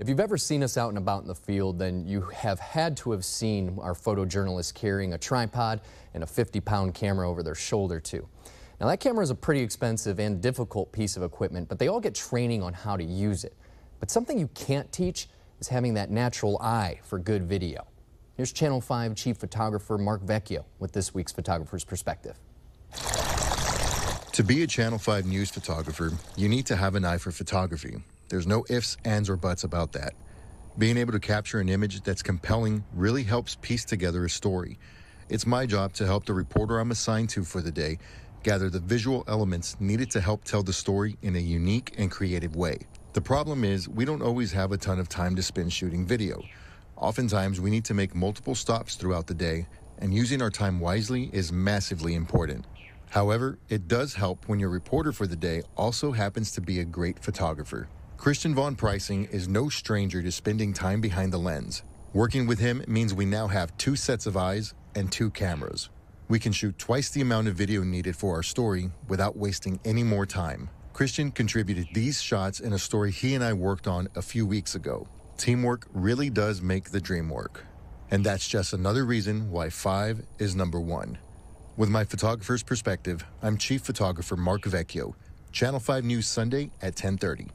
If you've ever seen us out and about in the field, then you have had to have seen our photojournalists carrying a tripod and a 50-pound camera over their shoulder too. Now that camera is a pretty expensive and difficult piece of equipment, but they all get training on how to use it. But something you can't teach is having that natural eye for good video. Here's Channel 5 Chief Photographer Mark Vecchio with this week's Photographer's Perspective. To be a Channel 5 news photographer, you need to have an eye for photography. There's no ifs, ands, or buts about that. Being able to capture an image that's compelling really helps piece together a story. It's my job to help the reporter I'm assigned to for the day gather the visual elements needed to help tell the story in a unique and creative way. The problem is, we don't always have a ton of time to spend shooting video. Oftentimes, we need to make multiple stops throughout the day, and using our time wisely is massively important. However, it does help when your reporter for the day also happens to be a great photographer. Christian Von Preysing is no stranger to spending time behind the lens. Working with him means we now have two sets of eyes and two cameras. We can shoot twice the amount of video needed for our story without wasting any more time. Christian contributed these shots in a story he and I worked on a few weeks ago. Teamwork really does make the dream work. And that's just another reason why 5 is number 1. With my photographer's perspective, I'm Chief Photographer Mark Vecchio, Channel 5 News Sunday at 1030.